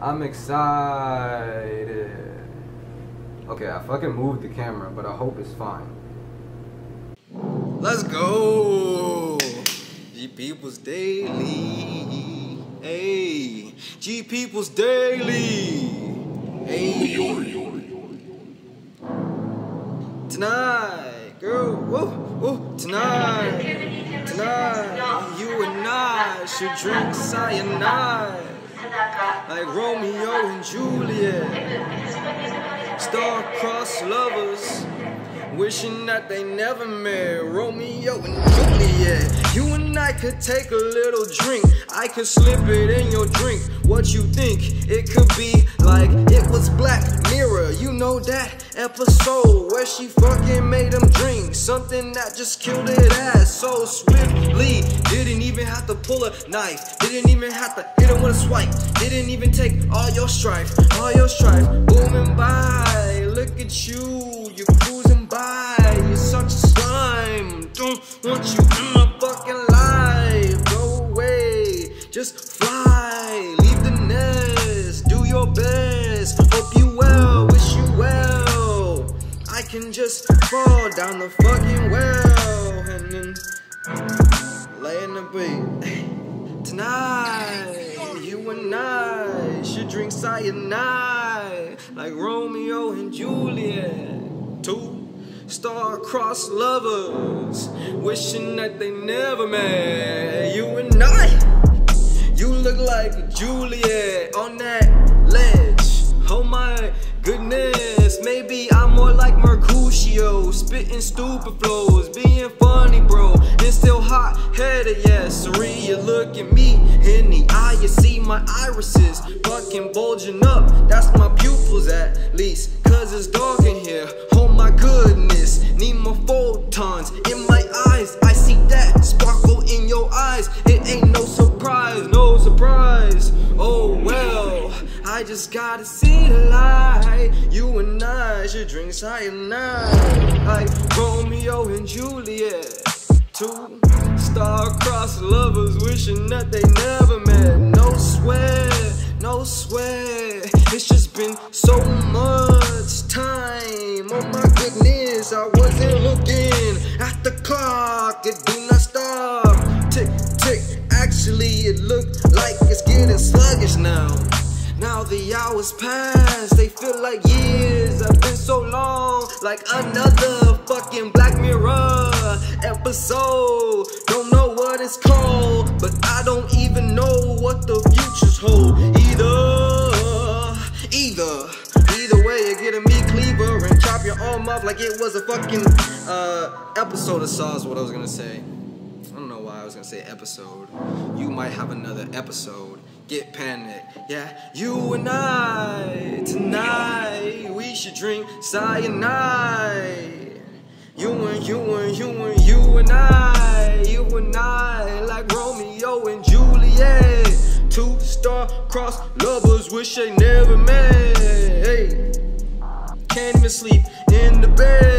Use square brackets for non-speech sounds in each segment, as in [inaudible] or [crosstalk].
I'm excited. Okay, I fucking moved the camera, but I hope it's fine. Let's go! G People's Daily. Hey, G People's Daily. Hey. Tonight, girl, whoa, whoa, tonight, tonight, you and I should drink cyanide like Romeo and Juliet. Star-crossed lovers, wishing that they never met. Romeo and Juliet. You and I could take a little drink. I could slip it in your drink. What you think? It could be like it was Black know that episode where she fucking made him drink something that just killed it ass so swiftly. Didn't even have to pull a knife. Didn't even have to hit him with a swipe. Didn't even take all your strife, all your strife. Booming by, look at you, you're cruising by. You're such a slime. Don't want you in my fucking life. Go away, just fly. Can just fall down the fucking well and then lay in the bed. [sighs] Tonight, you and I should drink cyanide like Romeo and Juliet. Two star-crossed lovers wishing that they never met. You and I, you look like Juliet on that ledge. Oh my goodness, spitting stupid flows, being funny, bro, and still hot headed. Siri, you look at me in the eye, you see my irises fucking bulging up. That's my pupils at least, cause it's dark in here. Oh my goodness, need more photons in my eyes. I see that I just gotta see the light. You and I should drink cyanide like Romeo and Juliet. Two star-crossed lovers wishing that they never met. No sweat, no sweat. It's just been so much time. Oh my goodness, I wasn't looking at the clock. It do not stop. Tick, tick. Actually, it looked like it's getting sluggish now. Now the hours pass, they feel like years. I've been so long, like another fucking Black Mirror episode. Don't know what it's called, but I don't even know what the futures hold. Either, either, either way, you're getting me cleaver and chop your arm off like it was a fucking uh, episode of Saw. Is what I was gonna say. I don't know why I was gonna say episode. You might have another episode. Get panicked, yeah. You and I tonight, we should drink cyanide. You and you and you and you and I, you and I, like Romeo and Juliet. Two star-crossed lovers wish they never met. Hey, can't even sleep in the bed.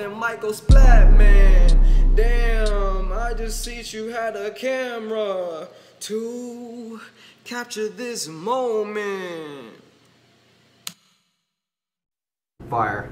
I'm Michael Splat, man. Damn. I just see you had a camera to capture this moment. Fire.